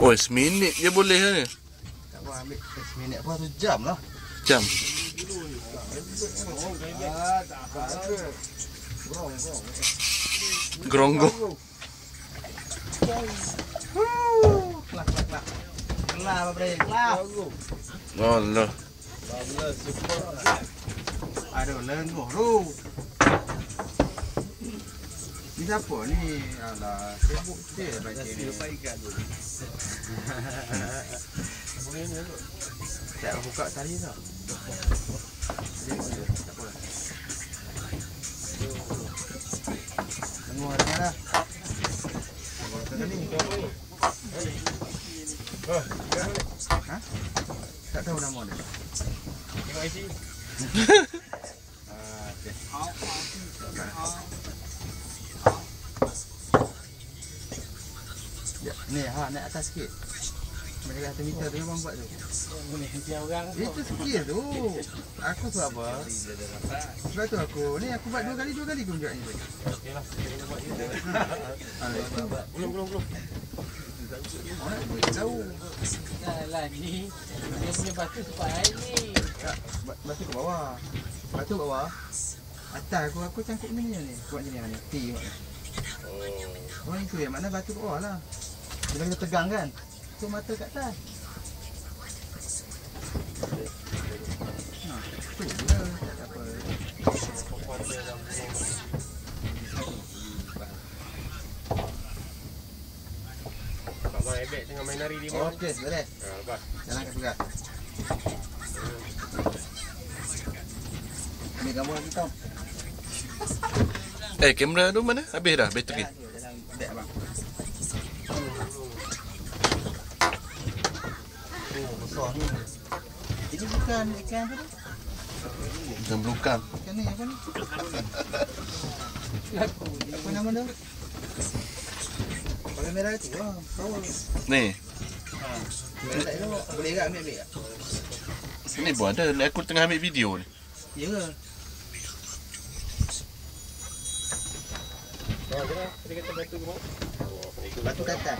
Oh, seminit je boleh kan? Tak apa ambil seminit apa tu jam lah. Jam. Ah. Geronggong. Kelak, kelak, kelak. Kelak apa bre? Kelak. Oh, lah. Aduh, lenguh tu. Ni siapa ni? Alah, sibuk je baca ni. Tak buka tali tau. Tak apa. Lenguh dia lah. Tengok ni. Ha? Tak tahu nama dia. Tengok isi. Ah, okey. Ya, ni ha naik atas sikit. Mereka atas meter tu yang buat tu. Ni orang. Itu sikit tu. Aku tu apa? Sebab tu aku ni aku buat dua kali dua kali aku buat ni. Okeylah. Kita buat itu Belum belum belum. orang boleh tahu. Lah ni Dia punya batu tempat air ni Tak, ba- batu ke bawah. Batu ke bawah. Atas aku aku cangkuk ni ni. Buat ni ni. T buat ni. Oh itu ya mana batu ke bawah lah. Bila kita tegang kan. Tu mata kat atas. Tu je. Tak ada apa. Abang Ebek tengah main nari di bawah. Okey, beres. Ha, lepas. Jalan kat pegang. Ni gambar lagi tau. Eh, kamera tu mana? Habis dah bateri. Jalan tu, jalan beg abang. Besar ni. Ini bukan ikan apa ni? Dan belukang. Ikan ni apa ni? Apa nama dia? Pakai merah tu lah. Power. Ni. Ha. Tak. Boleh ke ambil ambil tak? Ni pun ada. Aku tengah ambil video ni. Ya ke? Ha, kita kita kata